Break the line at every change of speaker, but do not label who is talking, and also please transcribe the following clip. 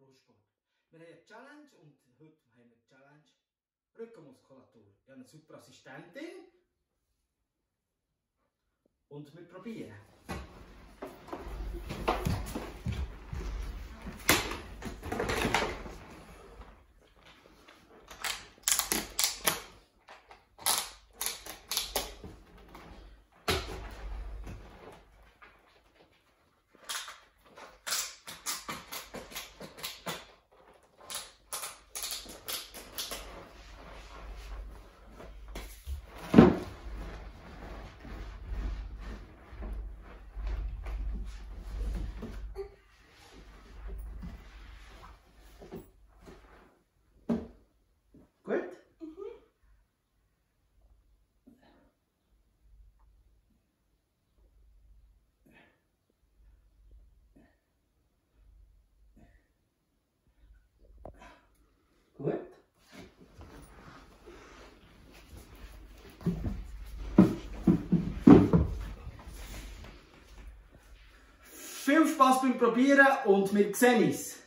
Brustsport. Wir haben eine Challenge und heute haben wir die Challenge Rückenmuskulatur. Ich habe eine super Assistentin und wir probieren. Viel Spaß beim Probieren und wir sehen uns.